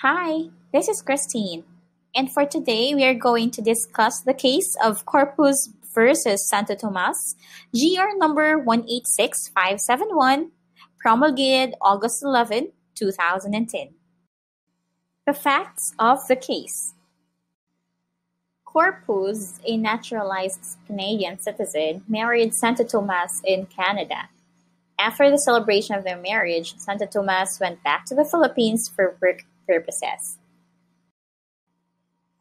Hi, this is Kristine, and for today we are going to discuss the case of Corpuz versus Santo Tomas, GR number 186571, promulgated August 11, 2010. The facts of the case. Corpuz, a naturalized Canadian citizen, married Santo Tomas in Canada. After the celebration of their marriage, Santo Tomas went back to the Philippines for work purposes.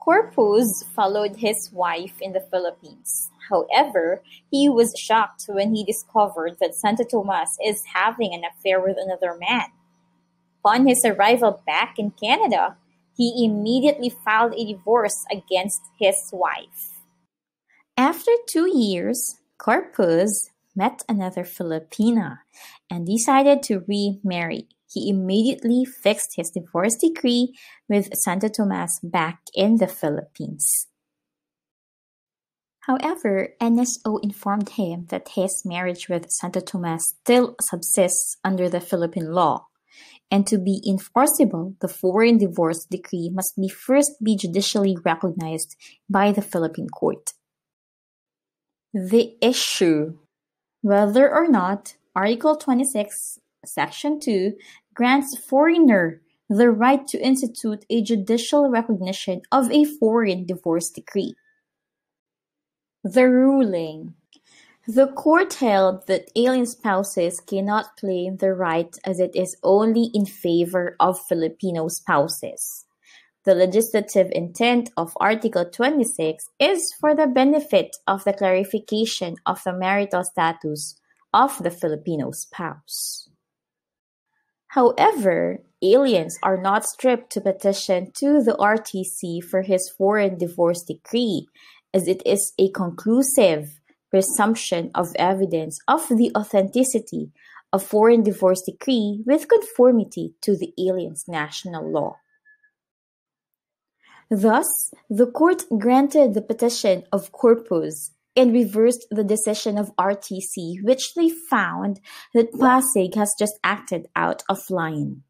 Corpuz followed his wife in the Philippines. However, he was shocked when he discovered that Santo Tomas is having an affair with another man. Upon his arrival back in Canada, he immediately filed a divorce against his wife. After two years, Corpuz met another Filipina and decided to remarry he immediately fixed his divorce decree with Santo Tomas back in the Philippines. However, NSO informed him that his marriage with Santo Tomas still subsists under the Philippine law, and to be enforceable, the foreign divorce decree must be first be judicially recognized by the Philippine court. The issue whether or not Article 26, Section 2 grants foreigner the right to institute a judicial recognition of a foreign divorce decree. The ruling. The court held that alien spouses cannot claim the right as it is only in favor of Filipino spouses. The legislative intent of Article 26 is for the benefit of the clarification of the marital status of the Filipino spouse. However, aliens are not stripped to petition to the RTC for his foreign divorce decree, as it is a conclusive presumption of evidence of the authenticity of foreign divorce decree with conformity to the alien's national law. Thus, the court granted the petition of Corpuz and reversed the decision of RTC which they found that Pasig has just acted out of line.